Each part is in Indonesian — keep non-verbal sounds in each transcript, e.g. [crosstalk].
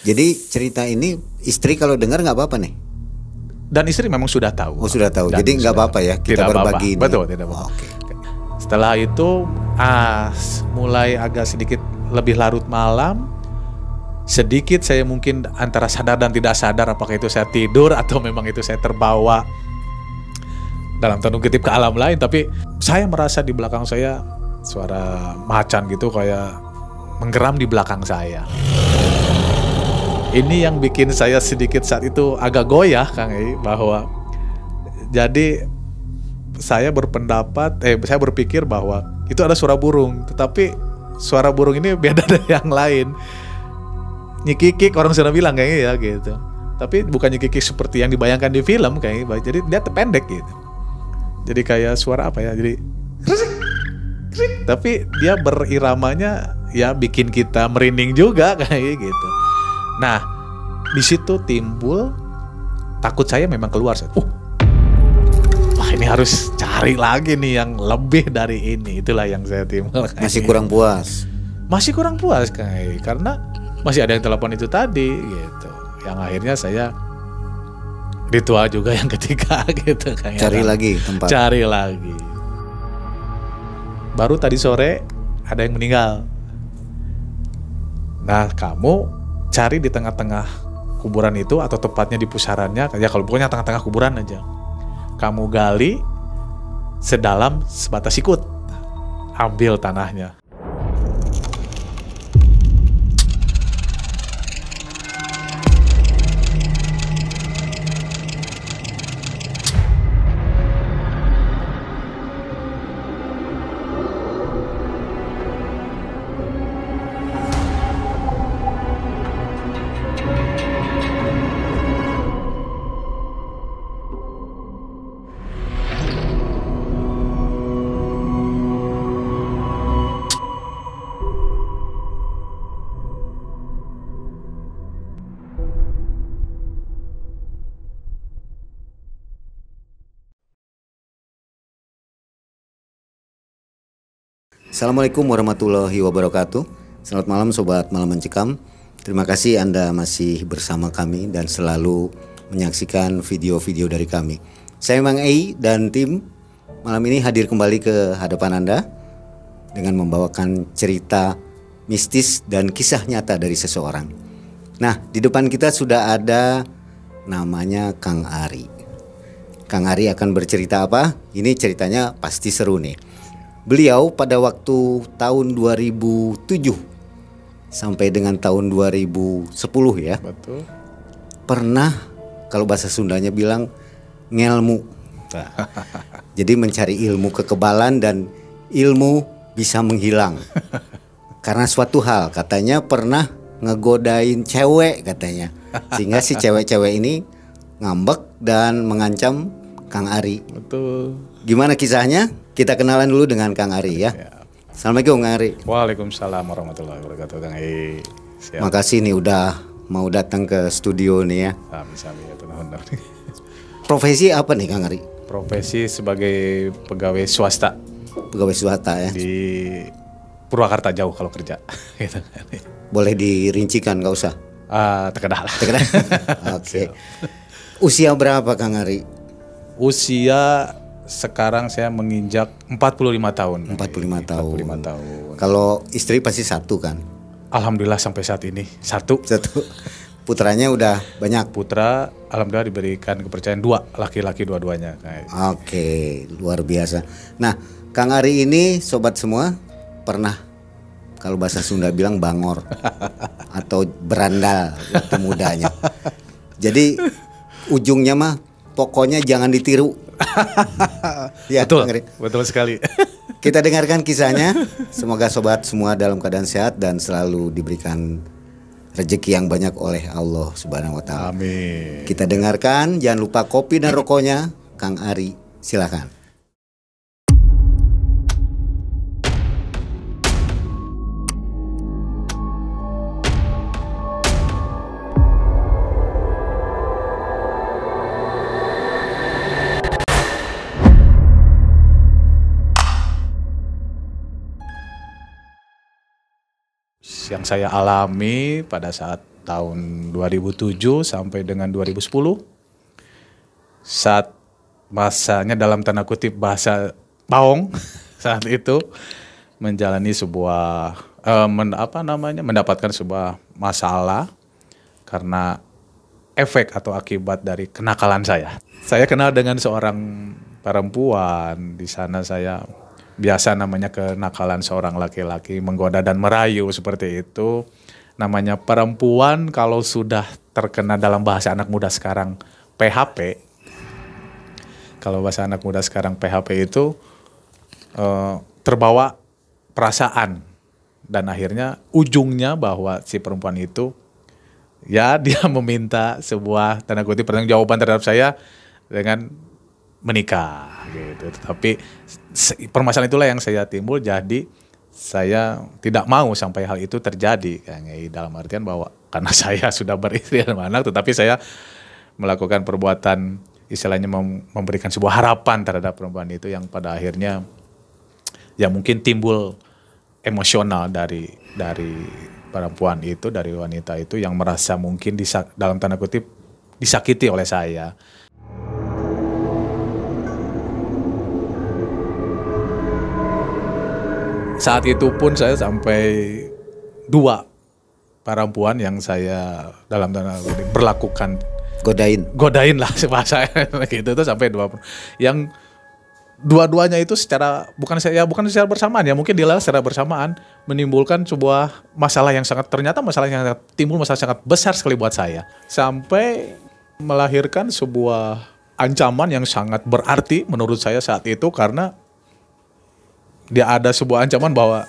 Jadi cerita ini istri kalau dengar nggak apa-apa nih. Dan istri memang sudah tahu. Oh sudah tahu. Dan Jadi nggak apa-apa ya kita tidak berbagi ini. Betul, tidak apa-apa. Oh, Oke. Setelah itu ah mulai agak sedikit lebih larut malam. Sedikit saya mungkin antara sadar dan tidak sadar apakah itu saya tidur atau memang itu saya terbawa dalam tanda kutip ke alam lain tapi saya merasa di belakang saya suara macan gitu kayak menggeram di belakang saya. Ini yang bikin saya sedikit saat itu agak goyah Kang Ei bahwa jadi saya berpendapat eh saya berpikir bahwa itu ada suara burung tetapi suara burung ini beda [laughs] dari yang lain. Nyikikik orang sudah bilang kayaknya ya gitu. Tapi bukan nyikikik seperti yang dibayangkan di film kayaknya jadi dia pendek gitu. Jadi kayak suara apa ya? Jadi tapi dia beriramanya ya bikin kita merinding juga kayak gitu nah di situ timbul takut saya memang keluar saya uh. Wah ini harus cari lagi nih yang lebih dari ini. Itulah yang saya timbul Masih kurang puas. masih kurang puas kayak karena masih ada yang telepon itu tadi gitu. Yang akhirnya saya ritual juga yang [laughs] ketiga gitu kayak Cari lagi tempat. cari lagi. Baru tadi sore ada yang meninggal. Nah kamu cari di tengah-tengah kuburan itu atau tepatnya di pusarannya ya kalau pokoknya tengah-tengah kuburan aja. Kamu gali sedalam sebatas sikut ambil tanahnya Assalamualaikum warahmatullahi wabarakatuh. Selamat malam sobat Malam Mencekam. Terima kasih Anda masih bersama kami dan selalu menyaksikan video-video dari kami. Saya Mang Ei dan tim malam ini hadir kembali ke hadapan Anda dengan membawakan cerita mistis dan kisah nyata dari seseorang. Nah, di depan kita sudah ada namanya Kang Ari. Kang Ari akan bercerita apa? Ini ceritanya pasti seru nih. Beliau pada waktu tahun 2007 sampai dengan tahun 2010 ya, betul pernah kalau bahasa Sundanya bilang ngelmu. Nah, [laughs] jadi mencari ilmu kekebalan dan ilmu bisa menghilang. Karena suatu hal katanya pernah ngegodain cewek katanya. Sehingga si cewek-cewek ini ngambek dan mengancam Kang Ari. betul Gimana kisahnya? Kita kenalan dulu dengan Kang Ari ya. Assalamualaikum Kang Ari. Waalaikumsalam warahmatullahi wabarakatuh Kang Ei siap Makasih nih udah mau datang ke studio nih ya. sami ya benar. [laughs] Profesi apa nih Kang Ari? profesi sebagai pegawai swasta Pegawai swasta ya. di Purwakarta jauh kalau kerja [laughs] gitu Boleh dirincikan nggak usah. ah terkedah lah Terkena? [laughs] Oke. Usia berapa Kang Ari? usia sekarang saya menginjak 45 tahun 45 tahun. 45 tahun Kalau istri pasti satu kan? Alhamdulillah sampai saat ini satu Satu. Putranya udah banyak. putra Alhamdulillah diberikan kepercayaan dua laki-laki dua-duanya Kayak- Oke, luar biasa. Nah, Kang Ari ini sobat semua pernah kalau bahasa Sunda bilang bangor [laughs] atau berandal waktu mudanya. Jadi ujungnya mah pokoknya jangan ditiru. [laughs] ya, betul Kang Ari. betul sekali [laughs] Kita dengarkan kisahnya. Semoga sobat semua dalam keadaan sehat dan selalu diberikan rezeki yang banyak oleh Allah Subhanahu wa taala. amin Kita dengarkan, jangan lupa kopi dan rokoknya. Kang Ari, silakan. Yang saya alami pada saat tahun 2007 sampai dengan 2010 saat masanya dalam tanda kutip bahasa baong [laughs] saat itu menjalani sebuah eh, men, apa namanya mendapatkan sebuah masalah karena efek atau akibat dari kenakalan saya. Saya kenal dengan seorang perempuan di sana saya biasa namanya kenakalan seorang laki-laki menggoda dan merayu seperti itu. Namanya perempuan kalau sudah terkena dalam bahasa anak muda sekarang PHP. Kalau bahasa anak muda sekarang PHP itu eh, terbawa perasaan dan akhirnya ujungnya bahwa si perempuan itu ya [laughs] dia meminta sebuah tanda kutip pertanggungjawaban terhadap saya dengan menikah gitu. Tetapi se- permasalahan itulah yang saya timbul jadi saya tidak mau sampai hal itu terjadi Yai. dalam artian bahwa karena [laughs] saya sudah beristri dan anak tetapi saya melakukan perbuatan istilahnya mem- memberikan sebuah harapan terhadap perempuan itu yang pada akhirnya ya mungkin timbul emosional dari dari perempuan itu dari wanita itu yang merasa mungkin disa- dalam tanda kutip disakiti oleh saya. Saat itu pun saya sampai dua perempuan yang saya dalam tanda kutip berlakukan. Godain. godain lah [laughs] bahasa gitu tuh sampai dua yang dua-duanya itu secara bukan saya bukan secara bersamaan ya mungkin dilakukan secara bersamaan menimbulkan sebuah masalah yang sangat ternyata masalah yang sangat timbul masalah sangat besar sekali buat saya. Sampai melahirkan sebuah ancaman yang sangat berarti menurut saya saat itu karena dia ada sebuah ancaman bahwa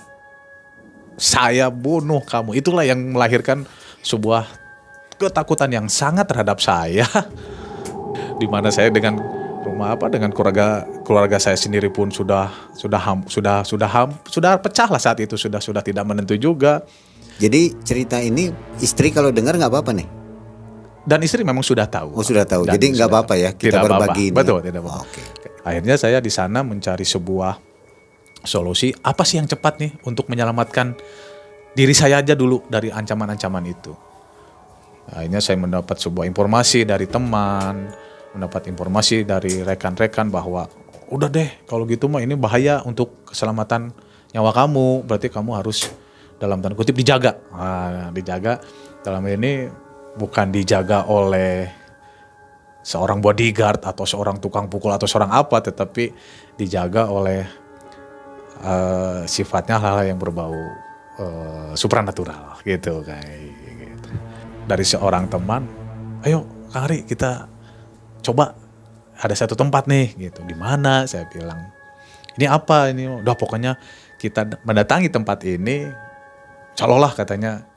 saya bunuh kamu itulah yang melahirkan sebuah ketakutan yang sangat terhadap saya [laughs] di mana saya dengan rumah apa dengan keluarga keluarga saya sendiri pun sudah sudah ham, sudah sudah ham, sudah pecah lah saat itu sudah sudah tidak menentu juga Jadi cerita ini istri kalau dengar nggak apa-apa nih. dan istri memang sudah tahu. Oh sudah tahu. Dan Jadi nggak apa-apa ya kita Tidak berbagi ini. Betul, tidak apa-apa. Oke. Akhirnya saya di sana mencari sebuah solusi apa sih yang cepat nih untuk menyelamatkan diri saya aja dulu dari ancaman-ancaman itu. Akhirnya saya mendapat sebuah informasi dari teman, mendapat informasi dari rekan-rekan bahwa udah deh kalau gitu mah ini bahaya untuk keselamatan nyawa kamu, berarti kamu harus dalam tanda kutip dijaga. Nah, dijaga dalam ini bukan dijaga oleh seorang bodyguard atau seorang tukang pukul atau seorang apa, tetapi dijaga oleh eh, sifatnya hal-hal yang berbau eh, supranatural gitu kayak gitu. Dari seorang teman, ayo Kang Ari kita coba ada satu tempat nih gitu. Di mana? Saya bilang. Ini apa ini? Udah pokoknya kita mendatangi tempat ini calonlah katanya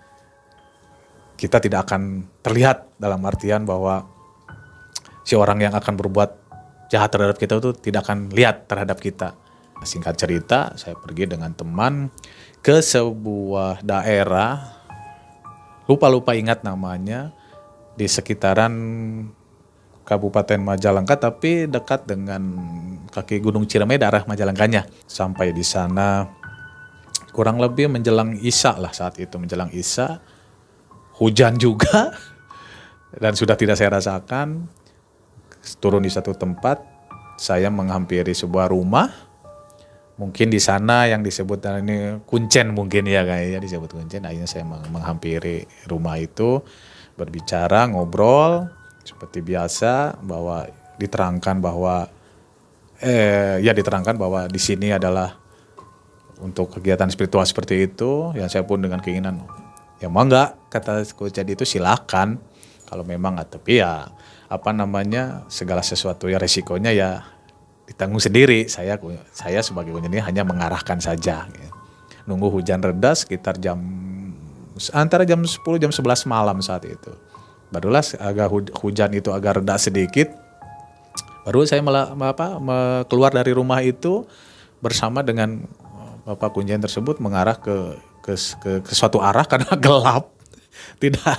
kita tidak akan terlihat dalam artian bahwa si orang yang akan berbuat jahat terhadap kita itu tidak akan lihat terhadap kita. Singkat cerita, saya pergi dengan teman ke sebuah daerah, lupa-lupa ingat namanya, di sekitaran Kabupaten Majalengka, tapi dekat dengan kaki Gunung Ciremai, daerah Majalengkanya. Sampai di sana kurang lebih menjelang Isya lah saat itu, menjelang Isya, hujan juga, [laughs] dan sudah tidak saya rasakan, turun di satu tempat, saya menghampiri sebuah rumah. Mungkin di sana yang disebut ini kuncen mungkin ya kayaknya disebut kuncen. Akhirnya saya meng- menghampiri rumah itu, berbicara, ngobrol seperti biasa bahwa diterangkan bahwa eh ya diterangkan bahwa di sini adalah untuk kegiatan spiritual seperti itu. Ya saya pun dengan keinginan ya mau nggak kata jadi itu silakan kalau memang tapi ya apa namanya segala sesuatu ya resikonya ya ditanggung sendiri. Saya saya sebagai ini hanya mengarahkan saja gitu. nunggu hujan reda sekitar jam antara jam 10 jam 11 malam saat itu. Barulah agak hu- hujan itu agak reda sedikit. Baru saya mela, apa, keluar dari rumah itu bersama dengan bapak kuncian tersebut mengarah ke ke, ke, ke suatu arah [laughs] karena gelap. Tidak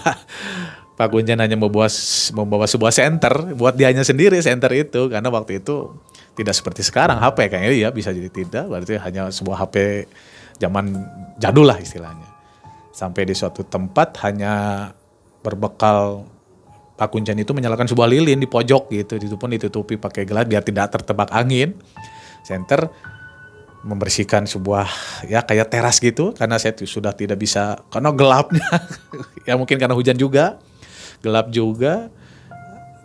Pak Kunjan hanya membawa membawa sebuah center buat dianya sendiri center itu. Karena waktu itu tidak seperti sekarang HP kayaknya. Ya bisa jadi tidak. Berarti hanya sebuah HP zaman jadul lah istilahnya. Sampai di suatu tempat hanya berbekal Pak Kuncen itu menyalakan sebuah lilin di pojok gitu, itu pun ditutupi pakai gelas biar tidak tertebak angin. Center membersihkan sebuah ya kayak teras gitu. Karena saya sudah tidak bisa karena gelapnya. [laughs] Ya mungkin karena hujan juga. Gelap juga.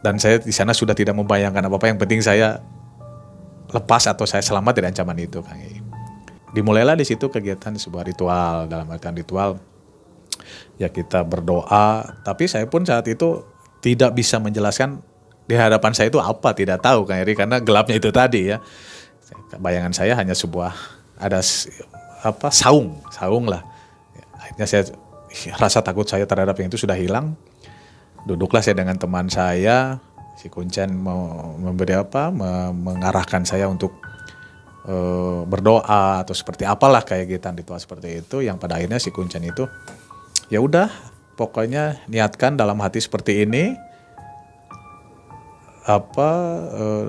Dan saya di sana sudah tidak membayangkan apa apa yang penting saya lepas atau saya selamat dari ancaman itu Kang Dimulailah di situ kegiatan sebuah ritual dalam artian ritual ya kita berdoa. Tapi saya pun saat itu tidak bisa menjelaskan di hadapan saya itu apa tidak tahu Kang Eri karena gelapnya itu tadi ya. Bayangan saya hanya sebuah ada apa saung saung lah. Akhirnya saya rasa takut saya terhadap yang itu sudah hilang. Duduklah saya dengan teman saya si Kuncen mau memberi apa? Mengarahkan saya untuk uh, berdoa atau seperti apalah kayak gitu ritual seperti itu. Yang pada akhirnya si Kuncen itu ya udah pokoknya niatkan dalam hati seperti ini apa uh,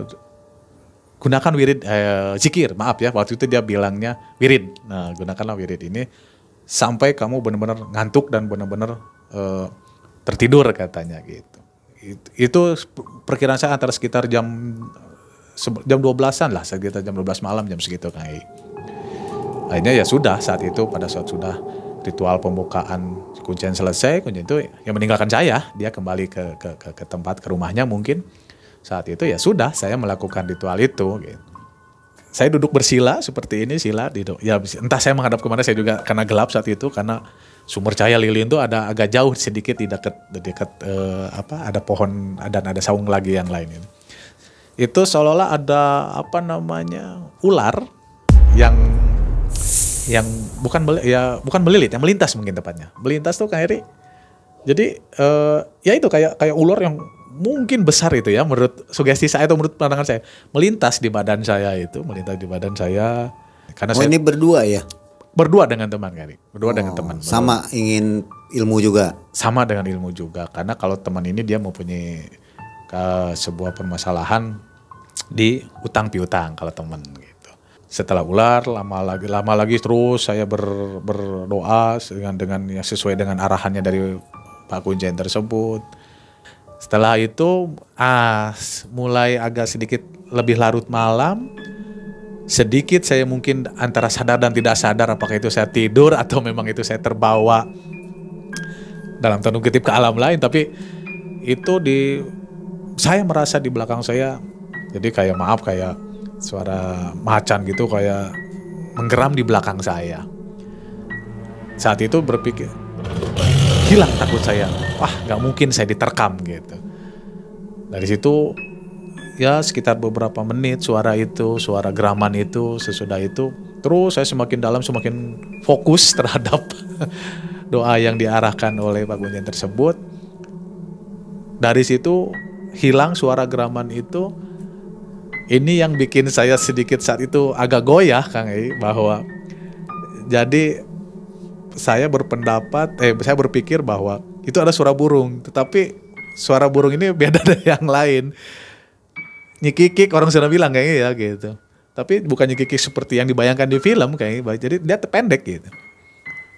gunakan wirid uh, zikir. Maaf ya waktu itu dia bilangnya wirid. Nah gunakanlah wirid ini sampai kamu benar-benar ngantuk dan benar-benar tertidur katanya gitu itu perkiraan saya antara sekitar jam jam 12-an lah sekitar jam 12 malam jam segitu kan akhirnya ya sudah saat itu pada saat sudah ritual pembukaan kuncian selesai, kuncian itu yang meninggalkan saya, dia kembali ke, ke, ke, ke tempat ke rumahnya mungkin saat itu ya sudah saya melakukan ritual itu. Gitu. Saya duduk bersila seperti ini sila di ya entah saya menghadap ke mana saya juga karena gelap saat itu karena sumber cahaya lilin itu ada agak jauh sedikit di dekat di dekat eh, apa ada pohon dan ada saung lagi yang lain itu. Itu seolah-olah ada apa namanya ular yang yang bukan beli, ya bukan melilit, yang melintas mungkin tepatnya. Melintas tuh kayak Eri. Jadi uh, ya itu kayak kayak ular yang mungkin besar itu ya menurut sugesti saya atau menurut pandangan saya melintas di badan saya itu melintas di badan saya karena oh, saya ini berdua ya berdua dengan teman kali berdua oh, dengan teman berdua. sama ingin ilmu juga sama dengan ilmu juga karena kalau teman ini dia mempunyai ke sebuah permasalahan di utang piutang kalau teman setelah ular lama lagi lama lagi terus saya ber, berdoa dengan dengan ya sesuai dengan arahannya dari Pak Kunjen tersebut. Setelah itu ah mulai agak sedikit lebih larut malam sedikit saya mungkin antara sadar dan tidak sadar apakah itu saya tidur atau memang itu saya terbawa dalam tanda kutip ke alam lain tapi itu di saya merasa di belakang saya jadi kayak maaf kayak suara macan gitu kayak menggeram di belakang saya. Saat itu berpikir, hilang takut saya. Wah nggak mungkin saya diterkam gitu. Dari situ ya sekitar beberapa menit suara itu, suara geraman itu, sesudah itu terus saya semakin dalam semakin fokus [laughs] terhadap doa yang diarahkan oleh Pak Gunjan tersebut. Dari situ hilang suara geraman itu ini yang bikin saya sedikit saat itu agak goyah Kang Ei bahwa jadi saya berpendapat eh saya berpikir bahwa itu ada suara burung tetapi suara burung ini beda [laughs] dari yang lain nyikikik orang sudah bilang kayaknya ya gitu. Tapi bukan nyikikik seperti yang dibayangkan di film kayaknya jadi dia pendek gitu.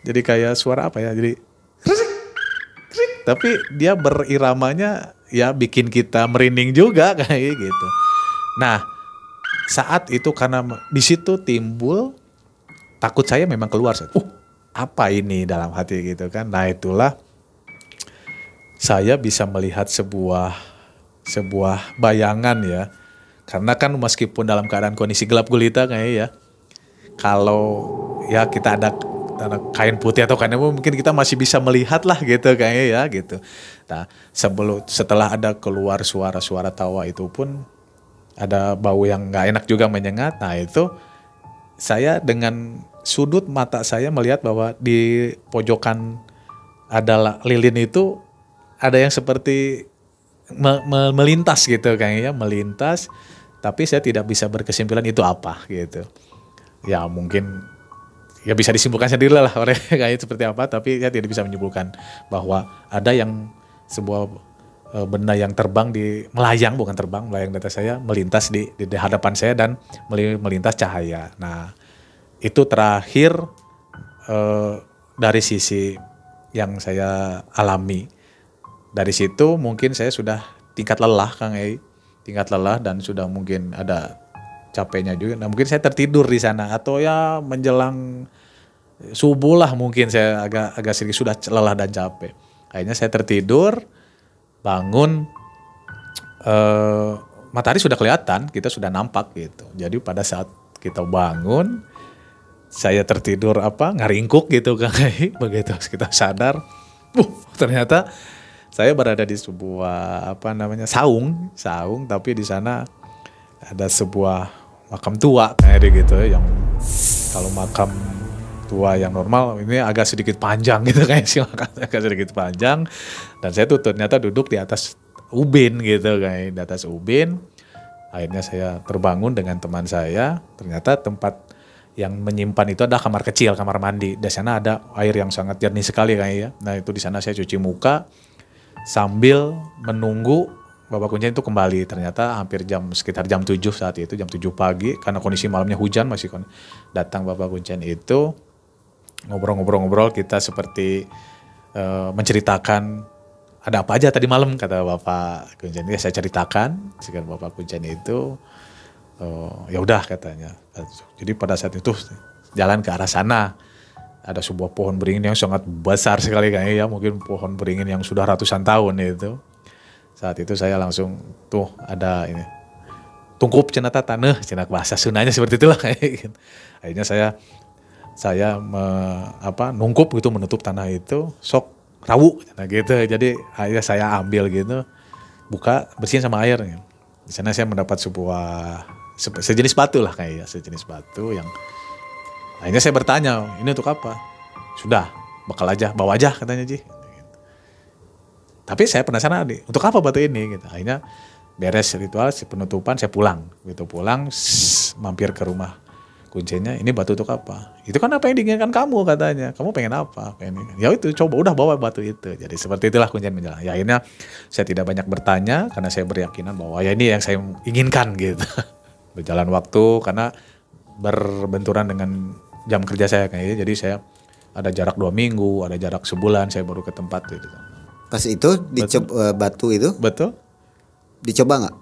Jadi kayak suara apa ya? Jadi tapi dia beriramanya ya bikin kita merinding juga [laughs] kayak gitu. Nah, saat itu karena di situ timbul takut saya memang keluar. Uh, apa ini dalam hati gitu kan? Nah, itulah saya bisa melihat sebuah sebuah bayangan ya. Karena kan meskipun dalam keadaan kondisi gelap gulita kayak ya. Kalau ya kita ada kain putih atau kain mungkin kita masih bisa melihat lah gitu kayaknya ya gitu. Nah, sebelum setelah ada keluar suara-suara tawa itu pun ada bau yang nggak enak juga menyengat. Nah itu saya dengan sudut mata saya melihat bahwa di pojokan ada lilin itu ada yang seperti me me melintas gitu kayaknya melintas tapi saya tidak bisa berkesimpulan itu apa gitu ya mungkin ya bisa disimpulkan sendiri lah oleh [laughs] kayak seperti apa tapi saya tidak bisa menyimpulkan bahwa ada yang sebuah Eh, benda yang terbang di melayang bukan terbang melayang di atas saya melintas di, di, di hadapan saya dan melintas cahaya. Nah itu terakhir uh, dari sisi yang saya alami dari situ mungkin saya sudah tingkat lelah Kang Ei, tingkat lelah dan sudah mungkin ada capeknya juga. Nah mungkin saya tertidur di sana atau ya menjelang subuh lah mungkin saya agak agak sedikit sudah lelah dan capek. Akhirnya saya tertidur, bangun, eh, matahari sudah kelihatan, kita sudah nampak gitu. Jadi pada saat kita bangun, saya tertidur apa ngaringkuk gitu kan [laughs] begitu kita sadar, uh ternyata saya berada di sebuah apa namanya saung, saung tapi di sana ada sebuah makam tua kayak gitu yang kalau makam tua yang normal ini agak sedikit panjang gitu [laughs] kayak sih agak sedikit panjang. Dan saya tuh ternyata duduk di atas ubin gitu kayak di atas ubin. Akhirnya saya terbangun dengan teman saya. Ternyata tempat yang menyimpan itu adalah kamar kecil kamar mandi. Di sana ada air yang sangat jernih sekali kayak ya. Nah itu di sana saya cuci muka sambil menunggu Bapak Kuncen itu kembali. Ternyata hampir jam sekitar jam 7 saat itu, jam 7 pagi karena kondisi malamnya hujan masih datang Bapak Kuncen itu ngobrol-ngobrol-ngobrol kita seperti uh, menceritakan ada apa aja tadi malam kata Bapak Kuncen. Ya saya ceritakan sekitar Bapak Kuncen itu uh, ya udah katanya. Jadi pada saat itu jalan ke arah sana ada sebuah pohon beringin yang sangat besar sekali kayaknya ya mungkin pohon beringin yang sudah ratusan tahun itu. Saat itu saya langsung tuh ada ini tungkup cenata tanah cenak bahasa sunanya seperti itulah. Kayak [laughs] akhirnya saya saya me, apa nungkup gitu menutup tanah itu sok rawu nah gitu. Jadi akhirnya saya ambil gitu buka bersihin sama air. Di sana saya mendapat sebuah sejenis batu lah kayak ya sejenis batu yang Akhirnya saya bertanya, ini untuk apa? Sudah, bakal aja, bawa aja katanya Ji. Tapi saya penasaran nih, untuk apa batu ini? Gitu. Akhirnya beres ritual, si penutupan, saya pulang. Gitu pulang, sss, mampir ke rumah kuncinya ini batu untuk apa? Itu kan apa yang diinginkan kamu katanya. Kamu pengen apa? Pengen ya itu coba udah bawa batu itu. Jadi seperti itulah kuncian menjalan. Ya akhirnya saya tidak banyak bertanya karena saya beryakinan bahwa ya ini yang saya inginkan gitu. [laughs] Berjalan waktu karena berbenturan dengan jam kerja saya kayak gitu. Jadi saya ada jarak dua minggu, ada jarak sebulan saya baru ke tempat gitu. Pas itu dicoba batu itu? Betul. Dicoba nggak?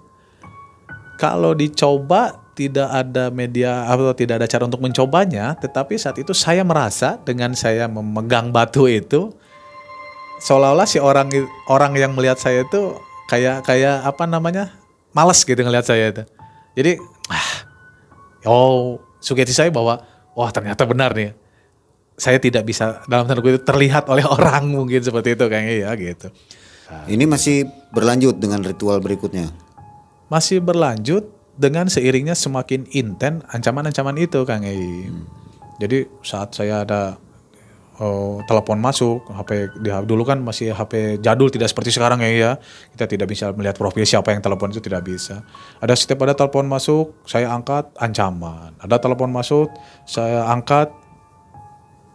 Kalau dicoba tidak ada media atau tidak ada cara untuk mencobanya, tetapi saat itu saya merasa dengan saya memegang batu itu seolah-olah si orang orang yang melihat saya itu kayak kayak apa namanya malas gitu ngelihat saya itu. Jadi ah, oh sugesti saya bahwa wah ternyata benar nih saya tidak bisa dalam tanda kutip terlihat oleh [laughs] orang mungkin seperti itu kayaknya ya gitu. Ini masih berlanjut dengan ritual berikutnya. Masih berlanjut dengan seiringnya semakin intens ancaman-ancaman itu Kang Ei. Hmm. Jadi saat saya ada oh, telepon masuk, HP di dulu kan masih HP jadul tidak seperti sekarang ya ya. Kita tidak bisa melihat profil siapa yang telepon itu tidak bisa. Ada setiap ada telepon masuk, saya angkat ancaman. Ada telepon masuk, saya angkat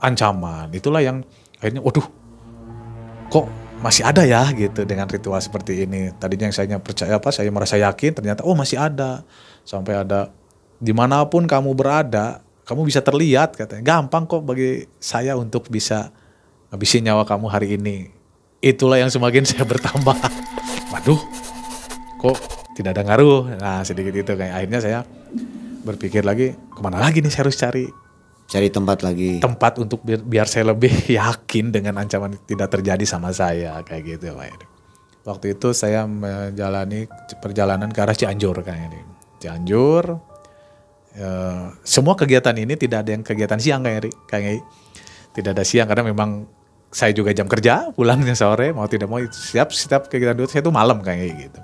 ancaman. Itulah yang akhirnya waduh. Kok masih ada ya gitu dengan ritual seperti ini. Tadinya yang saya percaya apa, saya merasa yakin ternyata oh masih ada. Sampai ada di mana pun kamu berada, kamu bisa terlihat katanya. Gampang kok bagi saya untuk bisa habisin nyawa kamu hari ini. Itulah yang semakin saya bertambah. [laughs] Waduh, kok tidak ada ngaruh. Nah sedikit itu kayak akhirnya saya berpikir lagi ke mana lagi nih saya harus cari cari tempat lagi tempat untuk biar, biar saya lebih [laughs] yakin dengan ancaman tidak terjadi sama saya kayak gitu Pak Waktu itu saya menjalani perjalanan ke arah Cianjur kayak ini. Cianjur e, semua kegiatan ini tidak ada yang kegiatan siang kayak kayak tidak ada siang karena memang saya juga jam kerja pulangnya sore mau tidak mau siap setiap kegiatan itu saya tuh malam kayak gitu.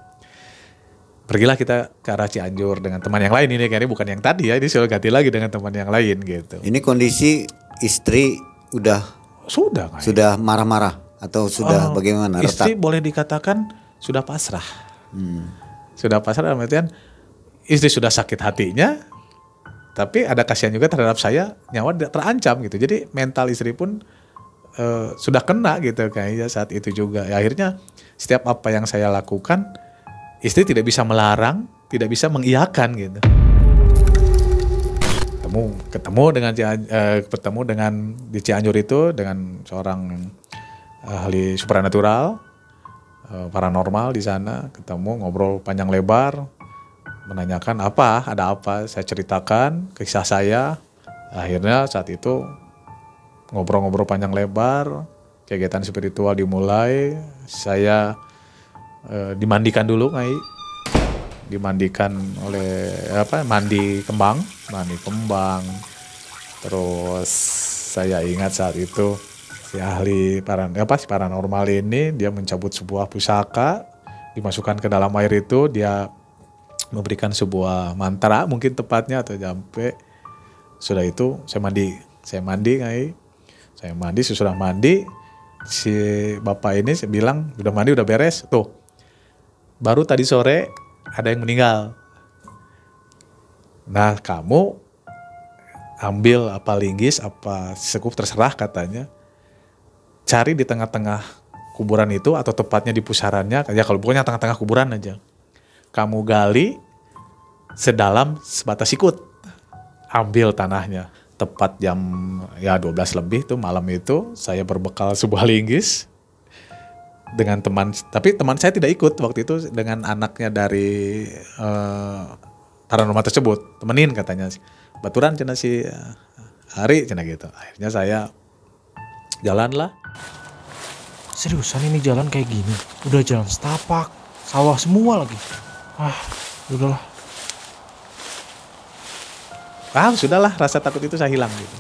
Pergilah kita ke arah Cianjur dengan teman yang lain. Ini kayaknya bukan yang tadi ya ini sudah ganti lagi dengan teman yang lain gitu. Ini kondisi istri udah sudah kayak. sudah marah-marah atau sudah oh, bagaimana? Istri boleh dikatakan sudah pasrah. Hmm. sudah pasrah artian istri sudah sakit hatinya tapi ada kasihan juga terhadap saya nyawa terancam gitu jadi mental istri pun uh, sudah kena gitu kayaknya saat itu juga ya, akhirnya setiap apa yang saya lakukan istri tidak bisa melarang, tidak bisa mengiyakan gitu. Ketemu ketemu dengan uh, bertemu dengan di Cianjur itu dengan seorang ahli supranatural. eh, paranormal di sana, ketemu ngobrol panjang lebar, menanyakan apa, ada apa, saya ceritakan kisah saya. Akhirnya saat itu ngobrol-ngobrol panjang lebar, kegiatan spiritual dimulai, saya eh, dimandikan dulu, Ngai. Dimandikan oleh apa? Mandi kembang, mandi kembang. Terus saya ingat saat itu si ahli paran apa si paranormal ini dia mencabut sebuah pusaka, dimasukkan ke dalam air itu, dia memberikan sebuah mantra mungkin tepatnya atau jampe. Sudah itu saya mandi, saya mandi Ngai. Saya mandi, sesudah mandi. Si bapak ini saya bilang udah mandi udah beres. Tuh baru tadi sore ada yang meninggal. Nah kamu ambil apa linggis apa sekup terserah katanya. Cari di tengah-tengah kuburan itu atau tepatnya di pusarannya. Ya kalau pokoknya tengah-tengah kuburan aja kamu gali sedalam sebatas sikut ambil tanahnya. Tepat jam ya 12 lebih tuh malam itu saya berbekal sebuah linggis dengan teman tapi teman saya tidak ikut waktu itu dengan anaknya dari uh, paranormal tersebut. Temenin katanya. Baturan cina si hari cina gitu. Akhirnya saya jalan lah Seriusan ini jalan kayak gini? Udah jalan setapak, sawah semua lagi. Ah, udahlah. ah sudahlah rasa takut itu saya hilang gitu.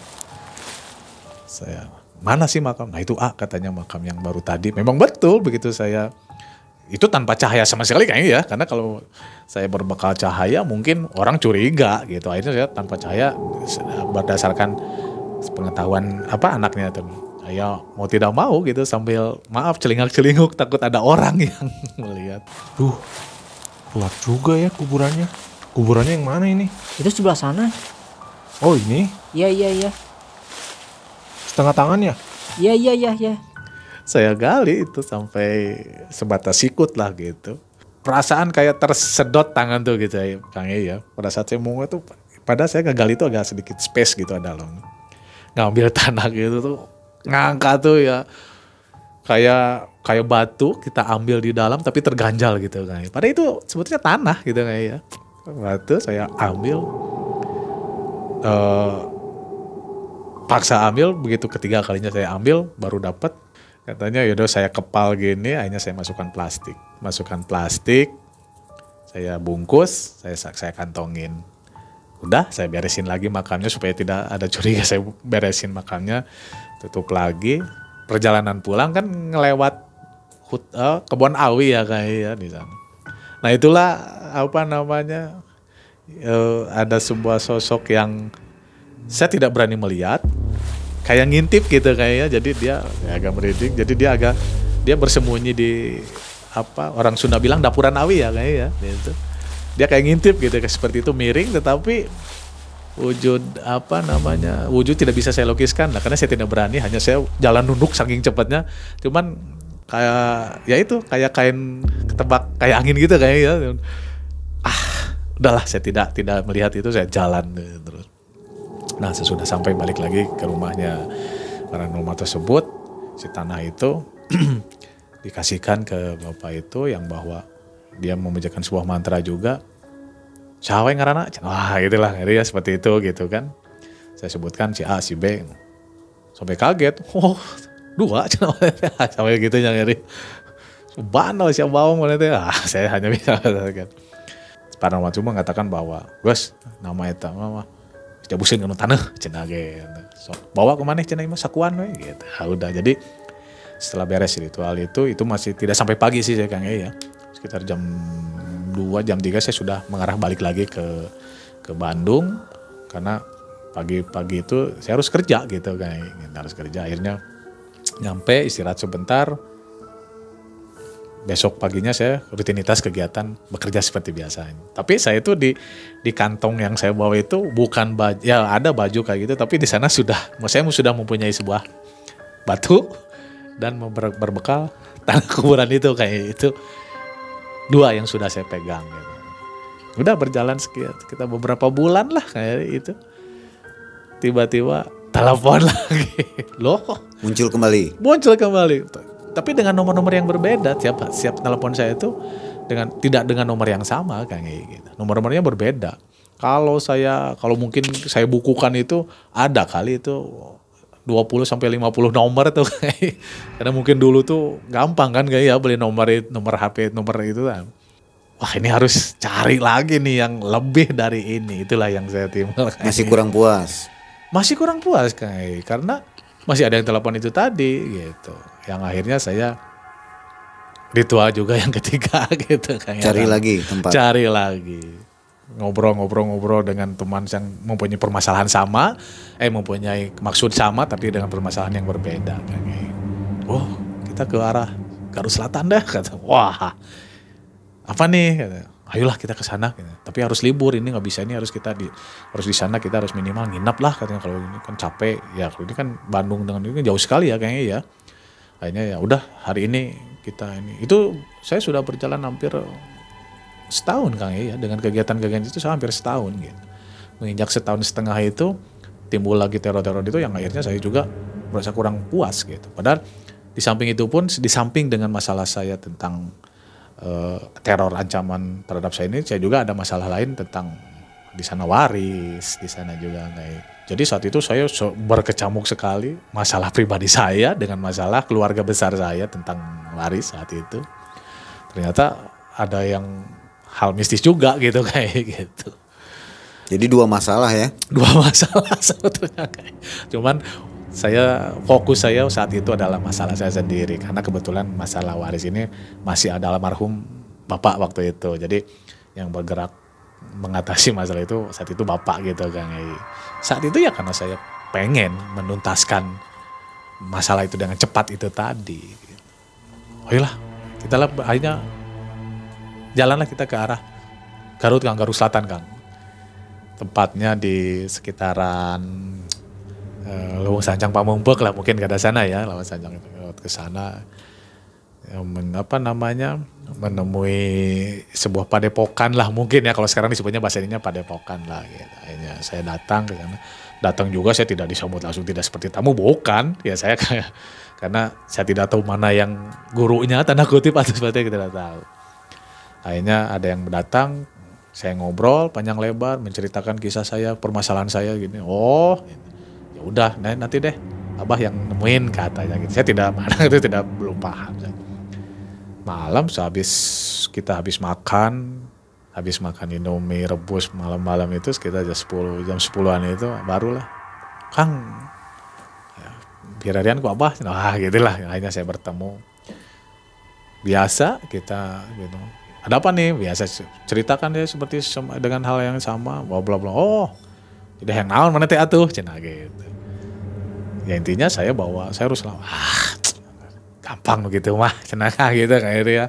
Saya mana sih makam? Nah itu A katanya makam yang baru tadi. Memang betul begitu saya. Itu tanpa cahaya sama sekali kayaknya ya karena kalau saya berbekal cahaya mungkin orang curiga gitu. Akhirnya saya tanpa cahaya berdasarkan pengetahuan apa anaknya tuh saya mau tidak mau gitu sambil maaf celingak celinguk takut ada orang [laughs] yang melihat. Duh, gelap juga ya kuburannya. Kuburannya yang mana ini? Itu sebelah sana. Oh ini, Iya iya iya. setengah tangan ya? Iya iya iya iya. saya gali itu sampai sebatas sikut lah gitu. Perasaan kayak tersedot tangan tuh gitu ya, Kang E ya. Pada saat saya mau itu, pada saya ngegali itu agak sedikit space gitu ada dalam. Ngambil tanah gitu tuh, ngangkat tuh ya. Kayak kayak batu kita ambil di dalam tapi terganjal gitu kan. Padahal itu sebetulnya tanah gitu kayak ya. Batu saya ambil. Eh paksa ambil begitu ketiga kalinya saya ambil baru dapat. Katanya yaudah saya kepal gini akhirnya saya masukkan plastik. Masukkan plastik saya bungkus saya saya kantongin. Udah saya beresin lagi makamnya supaya tidak ada curiga [laughs] saya beresin makamnya tutup lagi perjalanan pulang kan ngelewat hut, eh, kebun awi ya kayak ya di sana. Nah itulah apa namanya eh, ada sebuah sosok yang saya tidak berani melihat kayak ngintip gitu kayaknya jadi dia ya agak merinding. Jadi dia agak dia bersembunyi di apa orang Sunda bilang dapuran awi ya kayaknya gitu. Dia kayak ngintip gitu seperti itu miring tetapi wujud apa namanya wujud tidak bisa saya lukiskan. Lah karena saya tidak berani hanya saya jalan nunduk saking cepatnya. Cuman kayak ya itu kayak kain ketebak kayak angin gitu kayaknya ah udahlah saya tidak tidak melihat itu saya jalan gitu, terus. Nah sesudah sampai balik lagi ke rumahnya paranormal tersebut, si tanah itu [clears throat] dikasihkan ke bapak itu yang bahwa dia membacakan sebuah mantra juga. Siapa yang ngarana? Wah itulah, itu ya seperti itu gitu kan. Saya sebutkan si A, si B. Sampai kaget, oh dua [laughs] sampai gitu yang ngeri. Subhanallah siapa bawang mana teh? Ah, [laughs] saya hanya bisa katakan. Paranormal cuma mengatakan bahwa, Gus, nama itu mama jabusin ke tanah cina gitu. So, bawa ke mana cina mah sakuan we gitu. Ah, udah jadi setelah beres ritual itu itu masih tidak sampai pagi sih saya Kang E ya. Sekitar jam 2 jam 3 saya sudah mengarah balik lagi ke ke Bandung. Karena pagi-pagi itu saya harus kerja gitu kan. Harus kerja. Akhirnya nyampe istirahat sebentar. Besok paginya saya rutinitas kegiatan bekerja seperti biasa. Tapi saya itu di di kantong yang saya bawa itu bukan baju, ya ada baju kayak gitu, tapi di sana sudah, saya sudah mempunyai sebuah batu dan ber- berbekal tanah kuburan itu kayak itu dua yang sudah saya pegang. Gitu. Udah berjalan sekitar kita beberapa bulan lah kayak itu. Tiba-tiba telepon [laughs] lagi, loh Muncul kembali. muncul kembali tapi dengan nomor-nomor yang berbeda tiap siap telepon saya itu dengan tidak dengan nomor yang sama kayak gitu. Nomor-nomornya berbeda. Kalau saya kalau mungkin saya bukukan itu ada kali itu 20 sampai 50 nomor tuh [laughs] karena mungkin dulu tuh gampang kan kayak ya beli nomor nomor HP nomor itu kan. Wah ini harus cari lagi nih yang lebih dari ini itulah yang saya timbul Masih kurang puas. masih kurang puas kayak karena masih ada yang telepon itu tadi gitu yang akhirnya saya ritual juga yang ketiga [laughs] gitu kayak Cari lagi tempat. cari lagi ngobrol-ngobrol-ngobrol dengan teman yang mempunyai permasalahan sama eh mempunyai maksud sama tapi dengan permasalahan yang berbeda. Oh kita ke arah Garut Selatan dah kata. Wah. Apa nih? Kata. Ayolah kita ke sana tapi harus libur ini nggak bisa ini harus kita di harus di sana kita harus minimal nginap lah katanya. Kalau ini kan capek. Ya kalau ini kan Bandung dengan ini jauh sekali ya kayaknya ya. Akhirnya ya udah hari ini kita ini. Itu saya sudah berjalan hampir setahun kang ya dengan kegiatan-kegiatan itu saya hampir setahun gitu. Menginjak setahun setengah itu timbul lagi teror-teror itu yang akhirnya saya juga merasa kurang puas gitu. Padahal di samping itu pun di samping dengan masalah saya tentang eh, teror ancaman terhadap saya ini saya juga ada masalah lain tentang di sana waris di sana juga kayak jadi saat itu saya berkecamuk sekali masalah pribadi saya dengan masalah keluarga besar saya tentang waris saat itu. Ternyata ada yang hal mistis juga gitu [laughs] kayak gitu. Jadi dua masalah ya. dua [laughs] masalah sebetulnya kayak. Cuman saya fokus saya saat itu adalah masalah saya sendiri. Karena kebetulan masalah waris ini masih ada almarhum bapak waktu itu. Jadi yang bergerak mengatasi masalah itu saat itu bapak gitu kan saat itu ya karena saya pengen menuntaskan masalah itu dengan cepat itu tadi. Oh iyalah kita lah akhirnya jalanlah kita ke arah Garut Kang Garut Selatan Kang. Tempatnya di sekitaran eh, Lawang Sanjang Pamumpek lah mungkin ke arah sana ya Lawang Sanjang ke sana. Ya, men- apa namanya menemui sebuah padepokan lah mungkin ya kalau sekarang disebutnya bahasa ininya padepokan lah gitu. akhirnya saya datang ke sana. Datang juga saya tidak disambut langsung tidak seperti tamu bukan. Ya saya kayak [laughs] karena saya tidak tahu mana yang gurunya tanda kutip atau seperti itu tidak tahu akhirnya ada yang datang saya ngobrol panjang lebar menceritakan kisah saya permasalahan saya gini. Oh ya udah nah, nanti deh. Abah yang nemuin katanya gitu. Saya tidak mana [laughs] itu tidak belum paham malam sehabis kita habis makan habis makan indomie rebus malam-malam itu sekitar jam 10 jam 10-an itu barulah. Kang ya, biar harian ku abah? Nah gitulah. Akhirnya saya bertemu. Biasa kita gitu ada apa nih? Biasa ceritakan dia seperti sem- dengan hal yang sama bla bla bla. Oh jadi yang naon mana teh atuh? Cenah gitu. Ya intinya saya bawa saya harus lah ah gampang begitu mah [laughs] cenah gitu kayak ya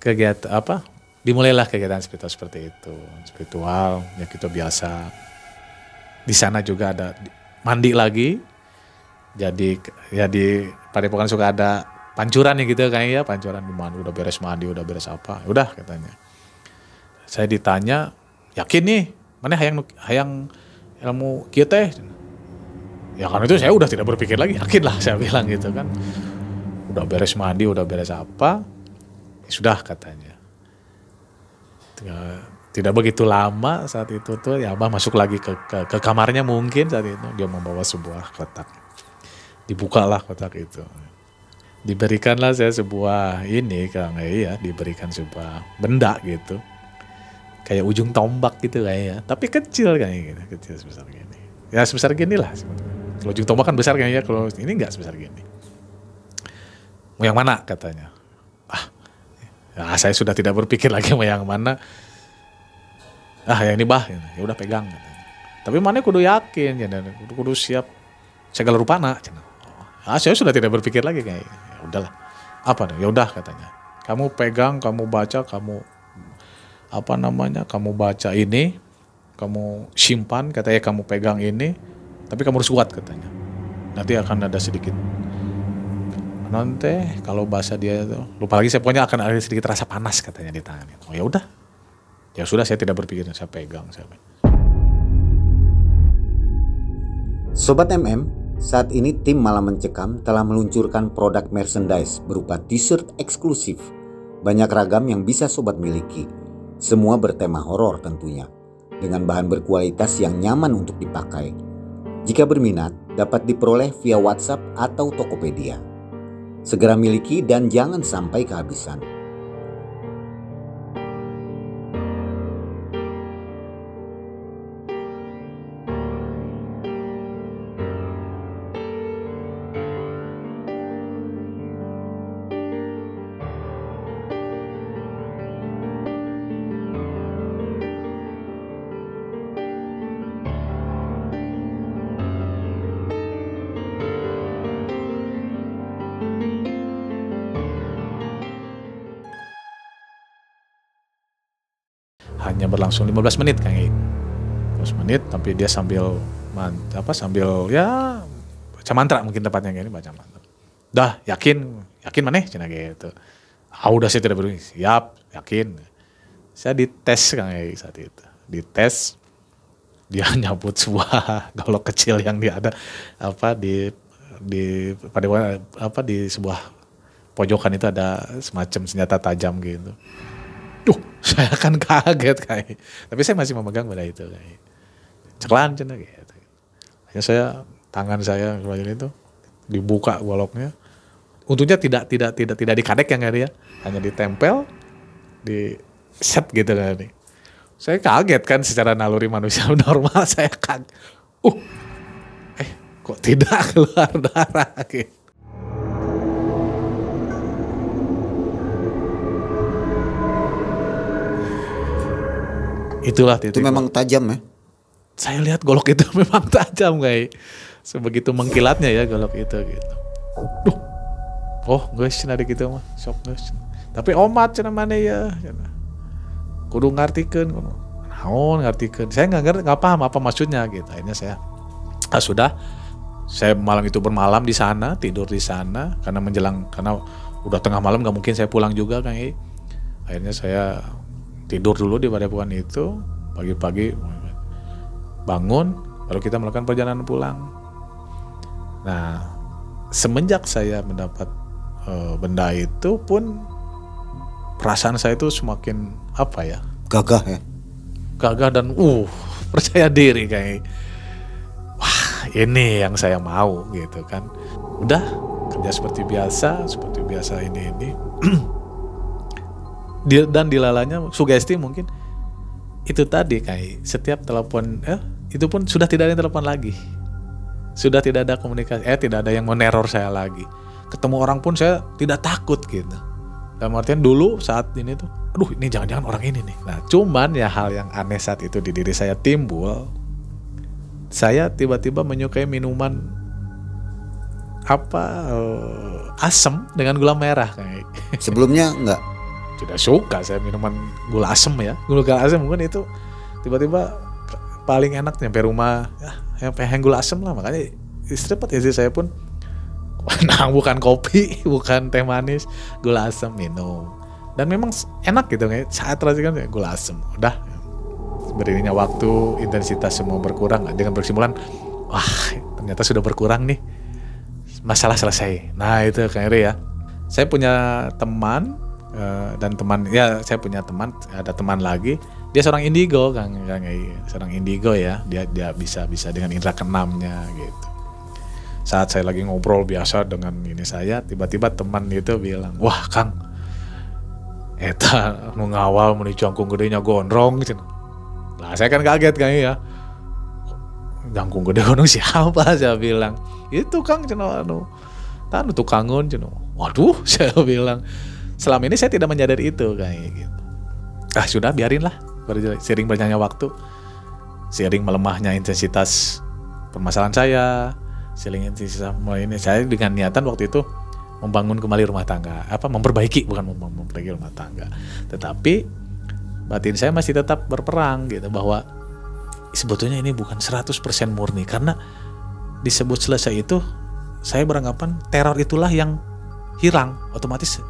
kegiatan apa? Dimulailah kegiatan spiritual seperti itu. Spiritual ya kita biasa. Di sana juga ada di- mandi lagi. Jadi jadi padepokan suka ada pancuran ya gitu kayaknya ya pancuran di mana udah beres mandi udah beres apa udah katanya. Saya ditanya yakin nih? Mana hayang hayang ilmu kita ya kan itu saya udah tidak berpikir lagi yakin lah saya bilang gitu kan. Udah beres mandi udah beres apa? Ya sudah katanya. Tidak, tidak begitu lama saat itu tuh ya abah masuk lagi ke, ke, ke kamarnya mungkin saat itu. Dia membawa sebuah kotak. Dibukalah kotak itu diberikanlah saya sebuah ini kang ya diberikan sebuah benda gitu. Kayak ujung tombak gitu kayak ya tapi kecil kayak gitu kecil sebesar gini. Ya sebesar gini lah kalau ujung tombak kan besar kayaknya kalau ini nggak sebesar gini. Mau yang mana? Katanya. Ah ya saya sudah tidak berpikir lagi mau yang mana. Ah yang ini bah ya udah pegang katanya. tapi mana kudu yakin ya kudu, kudu siap. Segala rupana cenah. ah saya sudah tidak berpikir lagi kayak udahlah apa nih ya udah katanya. Kamu pegang kamu baca kamu apa namanya kamu baca ini kamu simpan katanya kamu pegang ini tapi kamu harus kuat katanya. Nanti akan ada sedikit nanti kalau bahasa dia itu lupa lagi saya pokoknya akan ada sedikit rasa panas katanya di tangan itu oh ya udah. Ya sudah saya tidak berpikir saya pegang saya. Sobat MM, Saat ini tim Malam Mencekam telah meluncurkan produk merchandise berupa t-shirt eksklusif. Banyak ragam yang bisa sobat miliki. Semua bertema horor tentunya. Dengan bahan berkualitas yang nyaman untuk dipakai. Jika berminat, dapat diperoleh via WhatsApp atau Tokopedia. Segera miliki dan jangan sampai kehabisan. Hanya berlangsung 15 menit Kang Ii. 15 menit tapi dia sambil man, apa sambil ya baca mantra mungkin tepatnya kayak ini baca mantra. Dah yakin yakin mana cina gitu. Ah udah saya tidak berani. Siap, yakin. Saya dites Kang Ii saat itu. Dites dia [laughs] nyabut sebuah golok kecil yang dia ada apa di di pada apa di sebuah pojokan itu ada semacam senjata tajam gitu. Saya kan kaget kayak. Tapi saya masih memegang pada itu kayak. Ceklan cina gitu. Akhirnya saya tangan saya kemarin itu dibuka goloknya. Untungnya tidak tidak tidak tidak dikadek yang ya, hanya ditempel di set gitu kan nih. Saya kaget kan secara naluri manusia [laughs] normal saya kaget. Uh, eh kok tidak [laughs] keluar darah gitu. Itulah Itu titik memang tajam ya. saya lihat golok itu [laughs] memang tajam kayak sebegitu mengkilatnya ya golok itu gitu. Duh. Oh, guys, ada gitu mah. Sok guys. Tapi omat cenah mana ya. cenah. Kudu ngartikeun kudu. Naon ngartikeun. Saya nggak ngerti nggak paham apa maksudnya gitu. Akhirnya saya ah sudah saya malam itu bermalam di sana, tidur di sana karena menjelang karena udah tengah malam nggak mungkin saya pulang juga Kang I. Akhirnya saya tidur dulu di padepokan itu pagi-pagi bangun baru kita melakukan perjalanan pulang. Nah, semenjak saya mendapat eh, benda itu pun perasaan saya itu semakin apa ya? Gagah ya. gagah dan uh percaya diri kayak wah ini yang saya mau gitu kan udah kerja seperti biasa seperti biasa ini ini [clears throat] Dan dilalanya sugesti mungkin itu tadi kayak setiap telepon eh itu pun sudah tidak ada telepon lagi. Sudah tidak ada komunikasi. Eh tidak ada yang meneror saya lagi. Ketemu orang pun saya tidak takut gitu. Dalam artian dulu saat ini tuh aduh ini jangan-jangan orang ini nih. Nah cuman ya hal yang aneh saat itu di diri saya timbul saya tiba-tiba menyukai minuman apa eh, asam dengan gula merah kayak Sebelumnya enggak. Tidak suka saya minuman gula asam ya. Gula asam mungkin itu tiba-tiba paling enak nyampe rumah. Ya yang pengen gula asam lah makanya istri pat istri saya pun [laughs] nah bukan kopi [laughs] bukan teh manis gula asam minum. Dan memang enak gitu kayak saat rasakan ya gula asam udah. Berinya waktu intensitas semua berkurang dengan berkesimpulan wah ternyata sudah berkurang nih masalah selesai. Nah itu kayak ya. Saya punya teman eh, dan teman ya saya punya teman ada teman lagi. Dia seorang indigo kang kang Ei. seorang indigo ya. Dia dia bisa bisa dengan indera keenamnya gitu. Saat saya lagi ngobrol biasa dengan ini saya tiba-tiba teman itu bilang wah kang eta nu ngawal meni jangkung gedenya gondrong gitu. Lah saya kan kaget kang ya jangkung gede gondrong siapa? [laughs] saya bilang. Itu kang cina anu tan tukangun cina waduh [laughs] saya bilang selama ini saya tidak menyadari itu kayak gitu. Ah sudah biarin lah. Berjalan- sering berjalannya waktu sering melemahnya intensitas permasalahan saya sering intensitas ini saya dengan niatan waktu itu membangun kembali rumah tangga. Apa memperbaiki bukan mem- memperbaiki rumah tangga. Tetapi batin saya masih tetap berperang gitu bahwa sebetulnya ini bukan 100% murni. Karena disebut selesai itu saya beranggapan teror itulah yang hilang otomatis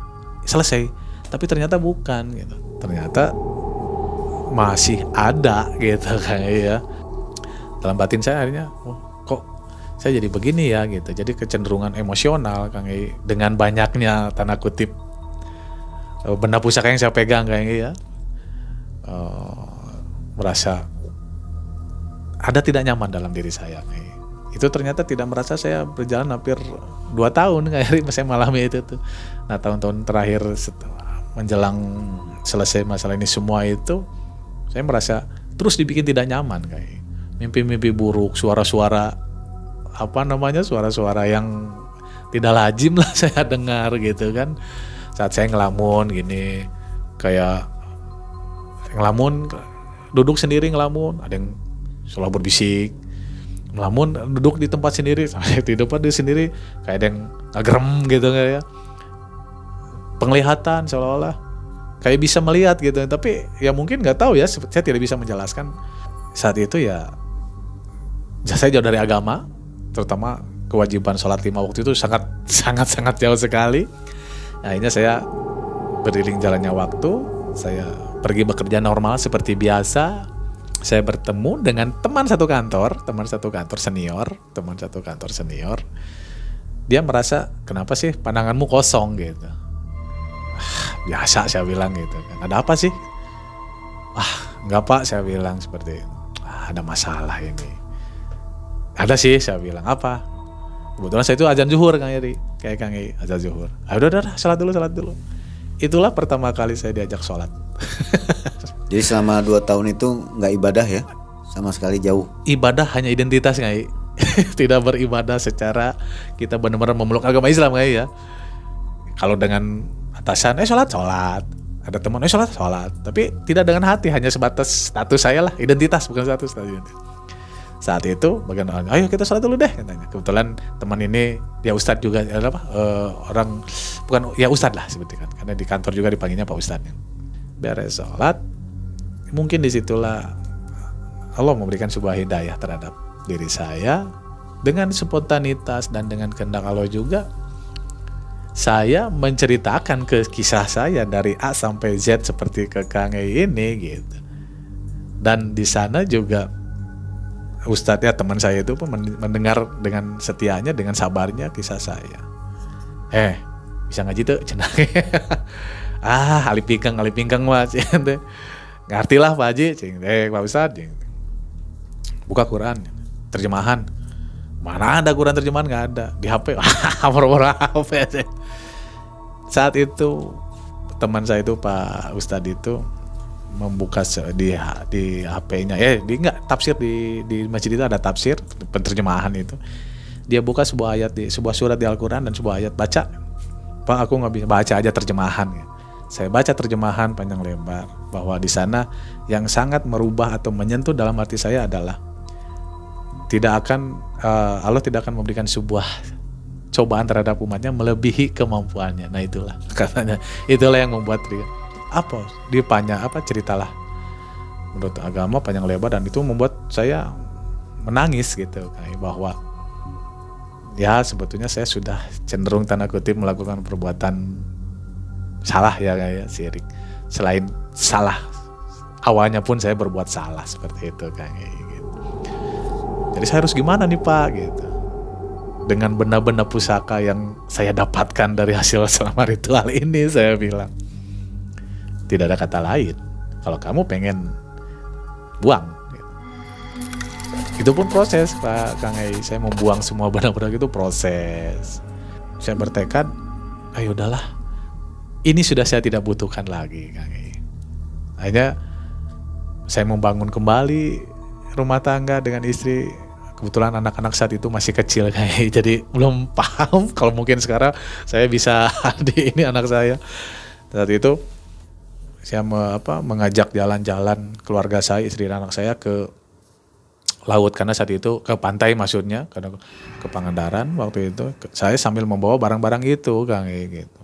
selesai tapi ternyata bukan gitu ternyata masih ada [laughs] gitu kayak ya dalam batin saya akhirnya oh, kok saya jadi begini ya gitu. Jadi kecenderungan emosional Kang dengan banyaknya tanda kutip eh, benda pusaka yang saya pegang Kang ya. Eh, merasa ada tidak nyaman dalam diri saya Kang. Itu ternyata tidak merasa saya berjalan hampir dua tahun Ei saya mengalami itu tuh. Nah tahun-tahun terakhir setelah menjelang selesai masalah ini semua itu saya merasa terus dibikin tidak nyaman kayak mimpi-mimpi buruk suara-suara apa namanya suara-suara yang tidak lazim lah [laughs] saya dengar gitu kan. Saat saya ngelamun gini kayak ngelamun duduk sendiri ngelamun ada yang selalu berbisik ngelamun duduk di tempat sendiri [laughs] saya di depan sendiri kayak ada yang ngegerem gitu kayak ya penglihatan seolah-olah kayak bisa melihat gitu. Tapi ya mungkin nggak tahu ya saya tidak bisa menjelaskan. Saat itu ya saya jauh dari agama terutama kewajiban sholat lima waktu itu sangat [laughs] sangat sangat jauh sekali. Akhirnya saya beriring jalannya waktu saya pergi bekerja normal seperti biasa. Saya bertemu dengan teman satu kantor teman satu kantor senior teman satu kantor senior. Dia merasa kenapa sih pandanganmu kosong? gitu biasa saya bilang gitu kan. Ada apa sih? Ah nggak pak saya bilang seperti ah, ada masalah ini. Ada sih saya bilang. Apa? Kebetulan saya itu azan zuhur kang Eri. Kayak kang Eri azan zuhur. Ah, udah udah salat dulu salat dulu. Itulah pertama kali saya diajak sholat. [laughs] Jadi selama dua tahun itu nggak ibadah ya, sama sekali jauh. ibadah hanya identitas nggak Eri? [laughs] tidak beribadah secara kita benar-benar memeluk agama Islam nggak ya. Kalau dengan atasan eh sholat sholat. Ada teman eh sholat sholat. Tapi tidak dengan hati hanya sebatas status saya lah identitas bukan status tadi saat itu bagian orang ayo kita sholat dulu deh katanya. Kebetulan teman ini dia ustadz juga ya apa eh, orang bukan ya ustadz lah seperti kan. Karena di kantor juga dipanggilnya pak ustadz beres sholat mungkin di situlah Allah memberikan sebuah hidayah terhadap diri saya dengan spontanitas dan dengan kehendak Allah juga saya menceritakan ke kisah saya dari A sampai Z seperti ke Kang Ei ini gitu. Dan di sana juga Ustadz ya teman saya itu pun men- mendengar dengan setianya dengan sabarnya kisah saya. Eh bisa ngaji tuh cenah [laughs] ah ali pinggang ali pinggang mah [laughs] ngerti lah Pak Haji. Cing eh Pak Ustadz cing. Buka Quran terjemahan. Mana ada Quran terjemahan? Nggak ada. Di HP boro-boro HP cing. Saat itu teman saya itu Pak Ustadz itu membuka di di HP-nya eh di enggak tafsir di di masjid itu ada tafsir penerjemahan itu. Dia buka sebuah ayat di sebuah surat di Al-Qur'an dan sebuah ayat baca. Pak aku nggak bisa baca aja terjemahan saya baca terjemahan panjang lebar bahwa di sana yang sangat merubah atau menyentuh dalam hati saya adalah tidak akan eh, Allah tidak akan memberikan sebuah cobaan terhadap umatnya melebihi kemampuannya. Nah itulah [laughs] katanya. Itulah yang membuat dia apa? Dia panjang apa ceritalah? Menurut agama panjang lebar dan itu membuat saya menangis gitu kayak bahwa ya sebetulnya saya sudah cenderung tanda kutip melakukan perbuatan salah ya kayak sirik selain salah awalnya pun saya berbuat salah seperti itu kayak gitu. Jadi saya harus gimana nih pak? Gitu dengan benda-benda pusaka yang saya dapatkan dari hasil selama ritual ini saya bilang tidak ada kata lain. Kalau kamu pengen buang. Itu pun proses Pak Kang Ei saya membuang semua benda-benda itu proses. Saya bertekad ayo udahlah. Ini sudah saya tidak butuhkan lagi Kang Ei akhirnya saya membangun kembali rumah tangga dengan istri kebetulan anak-anak saat itu masih kecil [laughs] kayak jadi belum paham [laughs] kalau mungkin sekarang saya bisa [laughs] di ini anak saya. Saat itu saya me- apa, mengajak jalan-jalan keluarga saya istri dan anak saya ke laut. Karena saat itu ke pantai maksudnya karena ke Pangandaran waktu itu. Ke- saya sambil membawa barang-barang itu Kang gitu.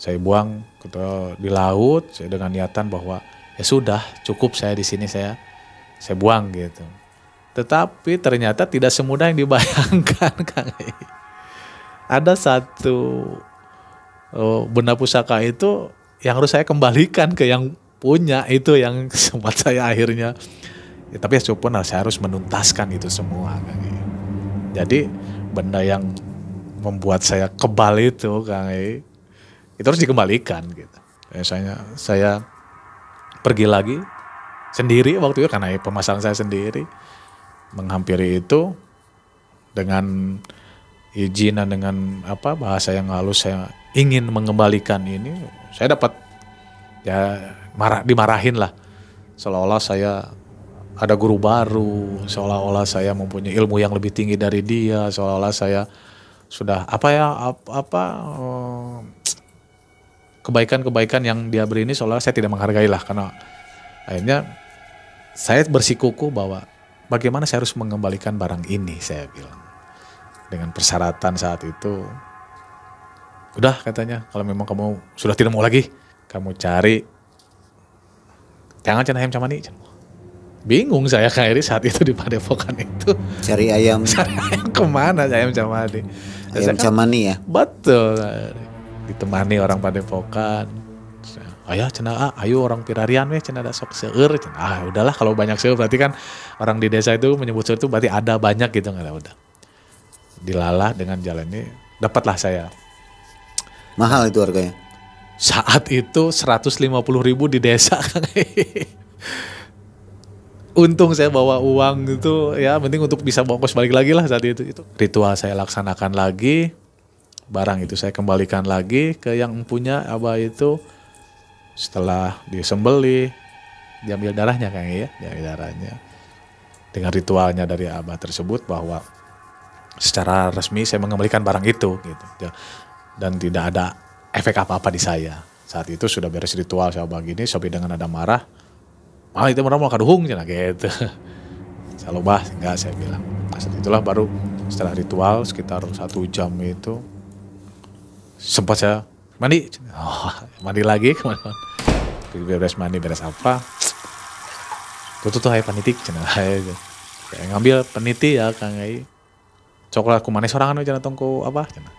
Saya buang gitu, di laut saya dengan niatan bahwa ya sudah cukup saya di sini saya saya buang gitu tetapi ternyata tidak semudah yang dibayangkan [laughs] Kang ada satu oh, benda pusaka itu yang harus saya kembalikan ke yang punya itu yang [laughs] sempat saya akhirnya ya, tapi ya pun saya harus menuntaskan itu semua Kang. Jadi benda yang membuat saya kebal itu Kang itu harus dikembalikan gitu. Misalnya saya pergi lagi sendiri waktu itu karena permasalahan saya sendiri menghampiri itu dengan izin dan dengan apa bahasa yang halus saya ingin mengembalikan ini saya dapat ya marah dimarahin lah. Seolah-olah saya ada guru baru seolah-olah saya mempunyai ilmu yang lebih tinggi dari dia seolah-olah saya sudah apa ya ap- apa eh, kebaikan-kebaikan yang dia beri ini seolah saya tidak menghargai lah karena akhirnya saya bersikukuh bahwa bagaimana saya harus mengembalikan barang ini? Saya bilang. Dengan persyaratan saat itu udah katanya kalau memang kamu sudah tidak mau lagi kamu cari. Jangan cina ayam camani bingung saya kayak saat itu di padepokan itu. Cari ayam. [laughs] Cari ayam ke mana ayam camani ayam camani ya. Betul. Ditemani orang padepokan. Ayah cina ah, ayo orang pirarian weh cina ada sok seur cina. Ah udahlah kalau banyak seur berarti kan orang di desa itu menyebut seur itu berarti ada banyak gitu nggak ada udah. Dilalah dengan jalan ini dapatlah saya. Mahal itu harganya. Saat itu 150 ribu di desa. [laughs] Untung saya bawa uang itu ya penting untuk bisa bongkos balik lagi lah saat itu. Itu ritual saya laksanakan lagi. Barang itu saya kembalikan lagi ke yang punya abah itu setelah disembeli diambil darahnya Kang ya, diambil darahnya. Dengan ritualnya dari abah tersebut bahwa secara resmi saya mengembalikan barang itu gitu. Dan tidak ada efek apa-apa di saya. Saat itu sudah beres ritual saya begini, sampai dengan ada marah, ah itu marah mau kaduhung cina gitu. [laughs] Saya lupa, enggak saya bilang. Nah, saat itulah baru setelah ritual sekitar satu jam itu sempat saya mandi, oh, mandi lagi ke mana beres mandi beres apa, tuh tuh hai panitik cina. [laughs] Saya ngambil peniti ya kang Ai coklat kumanis sorangan cina tongko apa cina.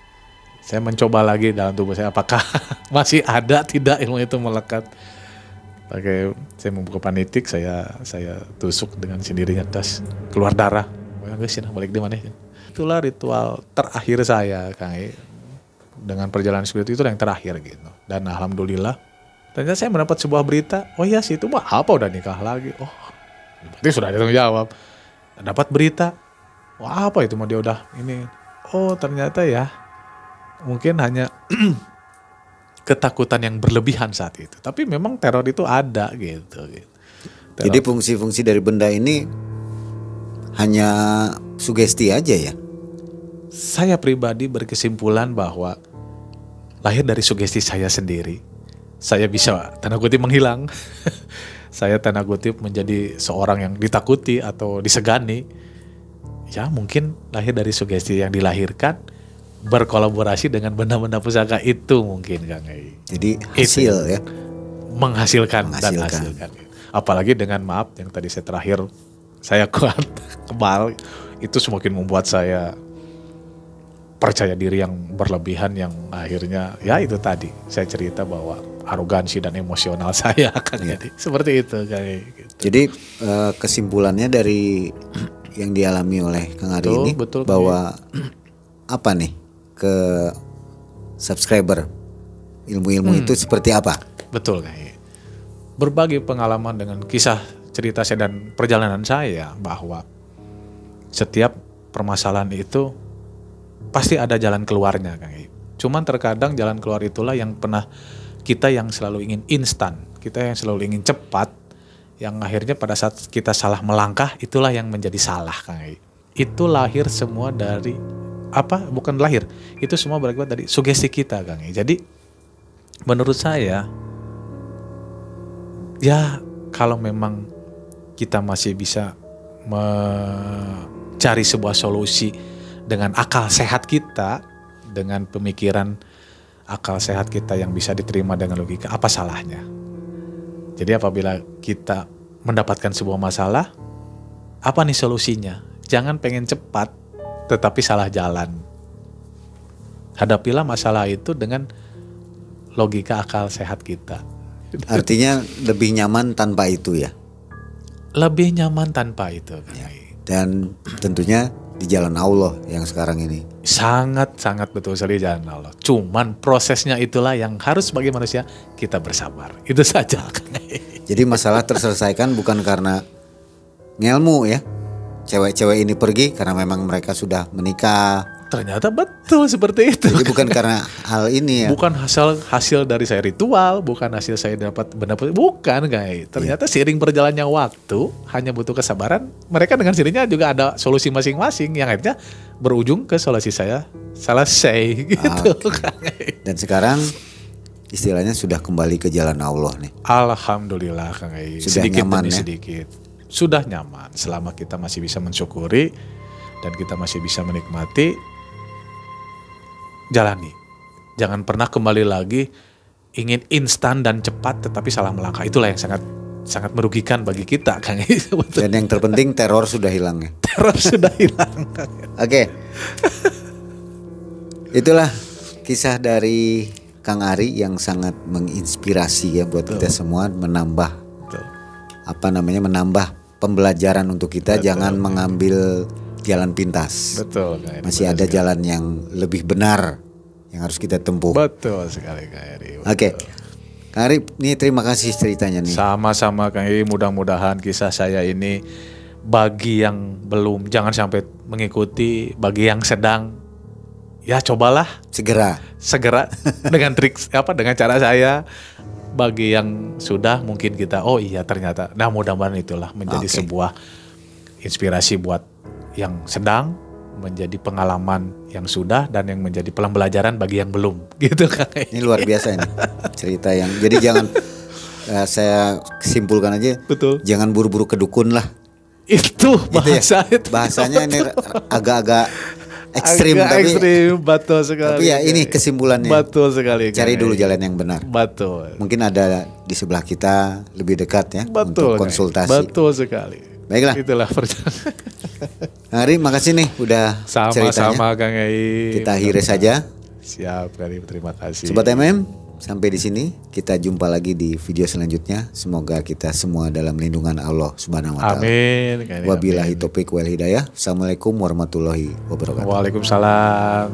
Saya mencoba lagi dalam tubuh saya apakah [laughs] masih ada tidak ilmu itu melekat. Pakai saya membuka panitik saya saya tusuk dengan sendirinya tas keluar darah. Balik di mana itulah ritual terakhir saya kang. Dengan perjalanan seperti itu yang terakhir gitu dan alhamdulillah ternyata saya mendapat sebuah berita oh iya sih itu mah apa udah nikah lagi oh berarti sudah ada tanggung jawab dapat berita wah apa itu mau dia udah ini oh ternyata ya mungkin hanya [clears throat] ketakutan yang berlebihan saat itu tapi memang teror itu ada gitu, gitu. Teror. Jadi fungsi-fungsi dari benda ini hanya sugesti aja ya. saya pribadi berkesimpulan bahwa lahir dari sugesti saya sendiri saya bisa tanda kutip menghilang [laughs] saya tanda kutip menjadi seorang yang ditakuti atau disegani ya mungkin lahir dari sugesti yang dilahirkan berkolaborasi dengan benda-benda pusaka itu mungkin Kang Ei. Jadi hasil ya. menghasilkan, dan Menghasilkan. hasilkan apalagi dengan maaf yang tadi saya terakhir saya kuat [laughs] kebal itu semakin membuat saya percaya diri yang berlebihan yang akhirnya ya itu tadi saya cerita bahwa arogansi dan emosional [laughs] saya akan jadi seperti itu kayak gitu. Jadi eh, kesimpulannya dari yang dialami oleh Kang Ari Betul, ini betul, bahwa [clears throat] apa nih ke subscriber ilmu-ilmu Hmm. itu seperti apa? Betul kayak berbagi pengalaman dengan kisah cerita saya dan perjalanan saya bahwa setiap permasalahan itu pasti ada jalan keluarnya Kang Ei. Cuman terkadang jalan keluar itulah yang pernah kita yang selalu ingin instan, kita yang selalu ingin cepat, yang akhirnya pada saat kita salah melangkah itulah yang menjadi salah Kang Ei. Itu lahir semua dari apa? Bukan lahir, itu semua berakibat dari sugesti kita Kang Ei. Jadi menurut saya ya kalau memang kita masih bisa mencari sebuah solusi dengan akal sehat kita dengan pemikiran akal sehat kita yang bisa diterima dengan logika apa salahnya jadi apabila kita mendapatkan sebuah masalah apa nih solusinya jangan pengen cepat tetapi salah jalan hadapilah masalah itu dengan logika akal sehat kita Artinya lebih nyaman tanpa itu ya. lebih nyaman tanpa itu Ai. Dan tentunya di jalan Allah yang sekarang ini. Sangat sangat betul sekali jalan Allah. Cuman prosesnya itulah yang harus sebagai manusia kita bersabar. Itu saja. [laughs] Jadi masalah terselesaikan bukan karena ngelmu ya. Cewek-cewek ini pergi karena memang mereka sudah menikah. Ternyata betul seperti itu. Jadi bukan karena hal ini ya. Bukan hasil hasil dari saya ritual, bukan hasil saya dapat benda bukan guys. Ternyata seiring berjalannya waktu, hanya butuh kesabaran. Mereka dengan sendirinya juga ada solusi masing-masing yang akhirnya berujung ke solusi saya selesai [laughs] gitu. Kang. Dan sekarang istilahnya sudah kembali ke jalan Allah nih. Alhamdulillah Kang Ai. Sudah sedikit nyaman, demi ya? sedikit. Sudah nyaman selama kita masih bisa mensyukuri dan kita masih bisa menikmati jalani. Jangan pernah kembali lagi ingin instan dan cepat tetapi salah melangkah. Itulah yang sangat sangat merugikan bagi kita Kang [laughs] Dan yang terpenting teror sudah hilang ya. teror sudah hilang. Oke. Itulah kisah dari Kang Ari yang sangat menginspirasi ya buat kita semua menambah Betul. apa namanya menambah pembelajaran untuk kita jangan mengambil jalan pintas. Betul Ai. Masih ada jalan yang lebih benar yang harus kita tempuh. Betul sekali Kang Ai. Oke. Kang Ari, ini terima kasih ceritanya nih. Sama-sama Kang I, mudah-mudahan kisah saya ini bagi yang belum jangan sampai mengikuti, bagi yang sedang ya cobalah Segera. segera dengan [laughs] trik apa dengan cara saya. Bagi yang sudah mungkin kita oh iya ternyata. Nah, mudah-mudahan itulah menjadi Oke. sebuah inspirasi buat yang sedang menjadi pengalaman yang sudah dan yang menjadi pembelajaran bagi yang belum [laughs] gitu Kang I. Ini luar biasa ini cerita yang. Jadi jangan [laughs] eh, saya simpulkan aja. Betul. Jangan buru-buru ke dukun lah. Itu Gitu ya. bahasa itu. Bahasanya ini agak-agak ekstrim Agak tapi ekstrim, betul sekali. tapi ya ini kesimpulannya. Betul sekali. cari dulu jalan yang benar. Betul. Mungkin ada di sebelah kita lebih dekat ya Betul. untuk konsultasi. Betul sekali. Baiklah. Itulah perjalanan. [laughs] Hari makasih nih udah ceritanya. Sama-sama Kang Ei. Kita akhiri saja. Siap kali. Terima kasih. Sobat MM, sampai di sini kita jumpa lagi di video selanjutnya. Semoga kita semua dalam lindungan Allah Subhanahu wa taala. Amin. Kang Wabillahi taufik wal hidayah. Assalamualaikum warahmatullahi wabarakatuh. Waalaikumsalam.